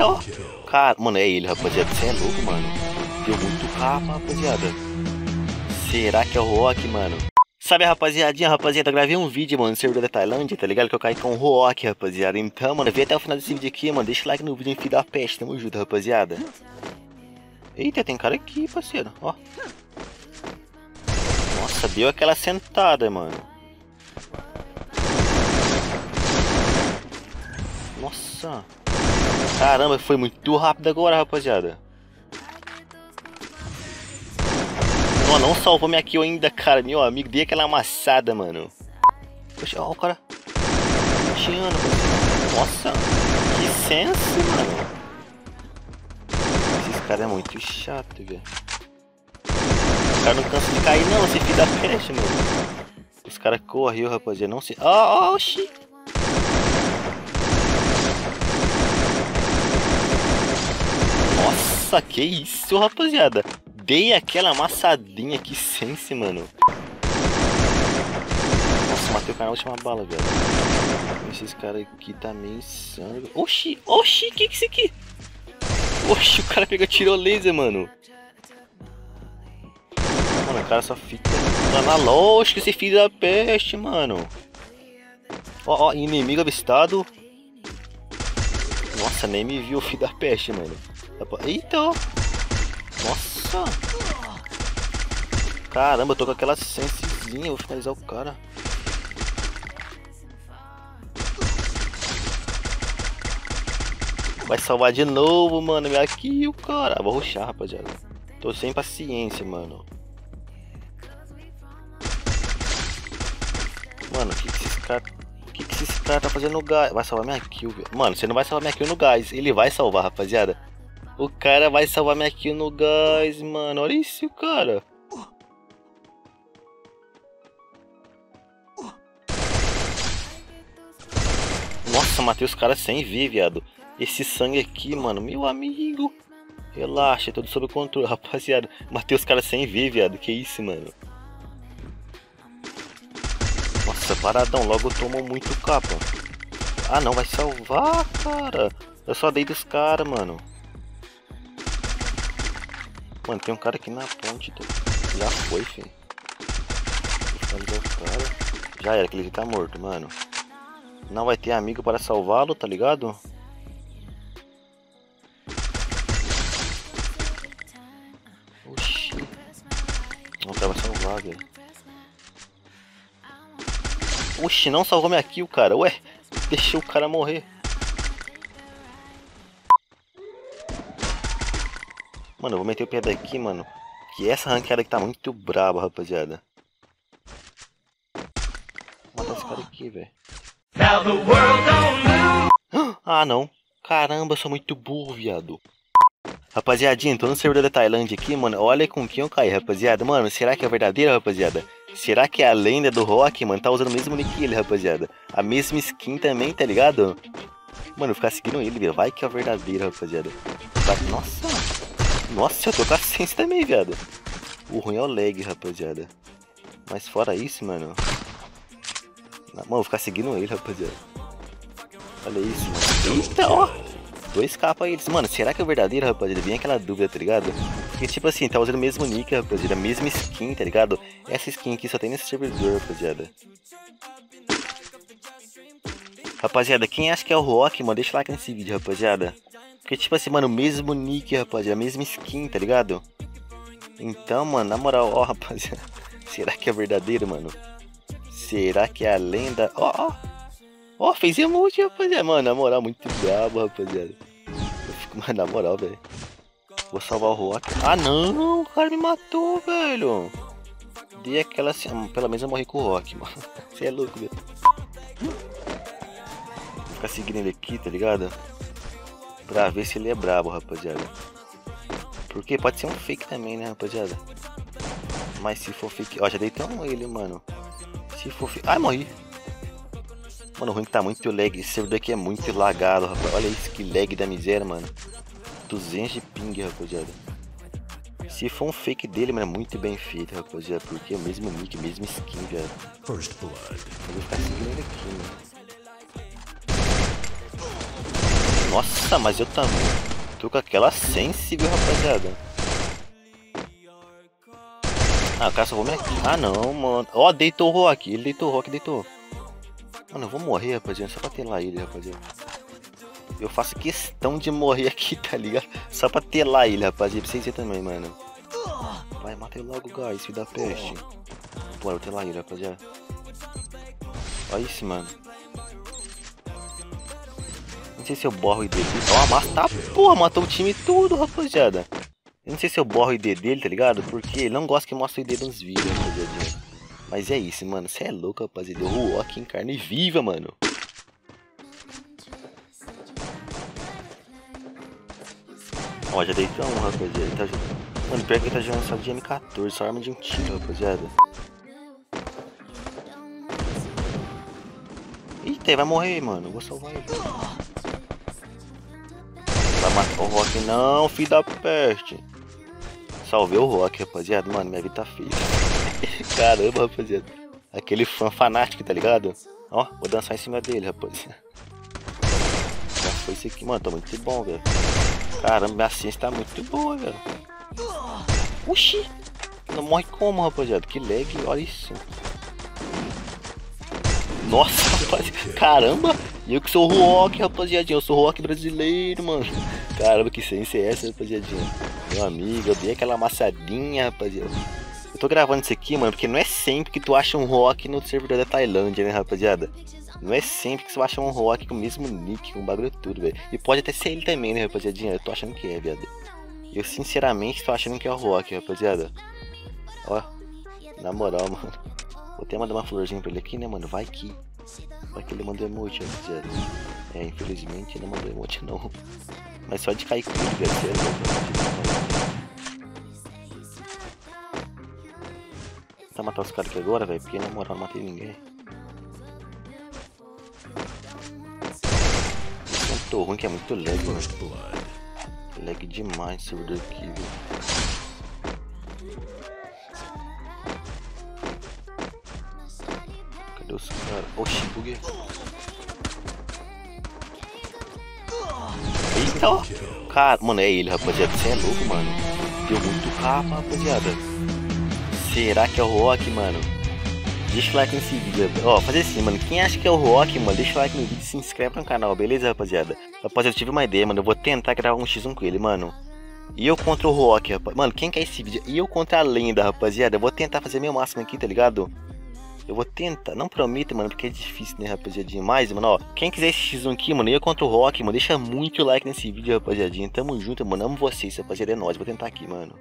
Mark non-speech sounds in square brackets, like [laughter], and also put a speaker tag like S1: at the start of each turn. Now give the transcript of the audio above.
S1: Ó. Cara, mano, é ele, rapaziada. Você é louco, mano. Deu muito capa, rapaziada. Será que é o Rock, mano? Sabe, rapaziadinha, rapaziada, gravei um vídeo, mano, no servidor da Tailândia, tá ligado? Que eu caí com o Rock, rapaziada. Então, mano, vem até o final desse vídeo aqui, mano. Deixa o like no vídeo, enfim, da peste. Tamo junto, rapaziada. Eita, tem cara aqui, parceiro. Ó. Nossa, deu aquela sentada, mano. Nossa. Caramba, foi muito rápido agora, rapaziada. Não, não salvou minha kill ainda, cara. Meu amigo, dei aquela amassada, mano. Poxa, ó o cara. Tiano, Nossa, que senso, mano. Esse cara é muito chato, velho. O cara não cansa de cair, não, esse filho da peste, mano. Os caras correu, rapaziada. Não se. Oh, oxi. Nossa, que isso, rapaziada. Dei aquela amassadinha, que sense, mano. Nossa, matei o cara na última bala, velho. Esses caras aqui tá meio insano. Oxi, oxi, que que é isso aqui? Oxi, o cara pegou tirou laser, mano. Mano, o cara só fica na lógica esse filho da peste, mano. Ó, ó, inimigo avistado. Nossa, nem me viu filho da peste, mano. Eita! Nossa! Caramba, eu tô com aquela sensezinha, vou finalizar o cara. Vai salvar de novo, mano. Minha kill, cara. Vou ruxar, rapaziada. Tô sem paciência, mano. Mano, o que, que esses caras. O que, que esses caras tá fazendo no gás? Vai salvar minha kill, velho. Mano, você não vai salvar minha kill no gás. Ele vai salvar, rapaziada. O cara vai salvar minha kill no gás, mano. Olha isso, cara. Nossa, matei os caras sem ver, viado. Esse sangue aqui, mano. Meu amigo. Relaxa, tudo sob controle, [laughs] rapaziada. Matei os caras sem ver, viado. Que isso, mano. Nossa, paradão. Logo tomou muito capa. Ah, não. Vai salvar, cara. Eu só dei dos caras, mano. Mano, tem um cara aqui na ponte. Tá? Já foi, filho. Já era, que ele tá morto, mano. Não vai ter amigo para salvá-lo, tá ligado? Oxi. Não cara vai salvar, velho. Oxi, não salvou minha kill, cara. Ué, deixou o cara morrer. Mano, eu vou meter o pé daqui, mano. Que essa ranqueada aqui tá muito braba, rapaziada. Vou matar esse cara aqui, velho. [gasps] Ah, não. Caramba, eu sou muito burro, viado. Rapaziadinha, tô no servidor da Tailândia aqui, mano. Olha com quem eu caí, rapaziada. Mano, será que é verdadeiro, rapaziada? Será que é a lenda do Rock, mano? Tá usando o mesmo nick ele, rapaziada. A mesma skin também, tá ligado? Mano, eu ficar seguindo ele, velho. Vai que é verdadeiro, rapaziada. Nossa. Nossa, eu tô com a sense também, viado. O ruim é o lag, rapaziada. Mas fora isso, mano. Mano, vou ficar seguindo ele, rapaziada. Olha isso, mano. Eita, ó. Dois capas eles. Mano, será que é verdadeiro, rapaziada? Vem aquela dúvida, tá ligado? Porque, tipo assim, tá usando o mesmo nick, rapaziada. Mesma skin, tá ligado? Essa skin aqui só tem nesse servidor, rapaziada. Rapaziada, quem acha que é o Rock, mano, deixa o like nesse vídeo, rapaziada. Porque, tipo assim, mano, o mesmo nick, rapaziada, a mesma skin, tá ligado? Então, mano, na moral, ó, [laughs] rapaziada, será que é verdadeiro, mano? Será que é a lenda? Ó, ó, ó, fez emoji, rapaziada, mano, na moral, muito brabo, rapaziada. Eu fico, [laughs] mano, na moral, velho. Vou salvar o Rock. Ah, não, o cara me matou, velho. Dei aquela assim, pelo menos eu morri com o Rock, [laughs] mano. Você é louco, velho. Vou ficar seguindo ele aqui, tá ligado? Pra ver se ele é brabo, rapaziada. Porque pode ser um fake também, né, rapaziada? Mas se for fake... Ó, já deitamos ele, mano. Se for fake... Ai, morri. Mano, o ruim que tá muito lag. Esse servidor aqui é muito lagado, rapaz. Olha isso, que lag da miséria, mano. 200 de ping, rapaziada. Se for um fake dele, mano, é muito bem feito, rapaziada. Porque é o mesmo nick, mesmo skin, velho. First blood. Eu vou ficar seguindo ele aqui, mano. Nossa, mas eu também tô com aquela sensível, rapaziada. Ah, o cara só vou me... Ah, não, mano. Ó, oh, deitou o Rock. Ele deitou o Rock, deitou. Mano, eu vou morrer, rapaziada. Só pra lá ele, rapaziada. Eu faço questão de morrer aqui, [laughs] tá ligado? Só pra lá ele, rapaziada. Pra vocês também, mano. Vai, mata ele logo, guys, filho da peste. Bora, eu lá ele, rapaziada. Olha isso, mano. Não sei se eu borro o ID dele. Ó, mas tá porra, matou o time todo, rapaziada. Eu não sei se eu borro o ID dele, tá ligado? Porque ele não gosta que mostre o ID nos vídeos, rapaziada. Mas é isso, mano. Você é louco, rapaziada. O aqui em carne viva, mano. Ó, já deitou um, rapaziada. Ele tá... Mano, pior que ele tá jogando só de M14, só arma de um tiro, rapaziada. Eita, vai morrer, mano. vou salvar ele. Matar o Rock, não, filho da peste. Salvei o Rock, rapaziada. Mano, minha vida tá feia. [laughs] Caramba, rapaziada. Aquele fã fanático, tá ligado? Ó, vou dançar em cima dele, rapaziada. Já foi isso aqui, mano. Tá muito bom, velho. Caramba, minha ciência tá muito boa, velho. Oxi! Não morre como, rapaziada? Que lag, olha isso. Nossa, [laughs] rapaziada. Caramba! E eu que sou rock, rapaziadinha. Eu sou rock brasileiro, mano. Caramba, que ciência é essa, rapaziadinha? Meu amigo, eu dei aquela amassadinha, rapaziada. Eu tô gravando isso aqui, mano, porque não é sempre que tu acha um rock no servidor da Tailândia, né, rapaziada? Não é sempre que você acha um rock com o mesmo nick, com o bagulho tudo, velho. E pode até ser ele também, né, rapaziadinha? Eu tô achando que é, viado. Eu sinceramente tô achando que é o rock, rapaziada. Ó, na moral, mano. Vou até mandar uma florzinha pra ele aqui, né, mano? Vai que. Vai que ele mandou emote, rapaziada. É, infelizmente não mandou emote, não. Mas só de cair com ele, velho. Tá matar os caras aqui agora, velho? Porque na moral não matei ninguém. Tô ruim que é muito lag, mano. Lag demais esse servidor aqui, velho. Cadê os caras? Oxi, buguei. Eita, ó. Cara, mano, é ele, rapaziada. Você é louco, mano. Deu muito capa, rapaziada. Será que é o Rock, mano? Deixa o like nesse vídeo. Ó, fazer assim, mano. Quem acha que é o Rock, mano, deixa o like no vídeo e se inscreve no canal, beleza, rapaziada? Rapaziada, eu tive uma ideia, mano. Eu vou tentar gravar um X1 com ele, mano. E eu contra o Rock, rapaz. Mano, quem quer esse vídeo? E eu contra a lenda, rapaziada. Eu vou tentar fazer meu máximo aqui, tá ligado? Eu vou tentar, não prometo, mano, porque é difícil, né, rapaziadinha. Mas, mano, ó, quem quiser esse X1 aqui, mano, eu contra o Rock, mano, deixa muito like nesse vídeo, rapaziadinha. Tamo junto, mano, amo vocês, rapaziada, é nóis. Vou tentar aqui, mano.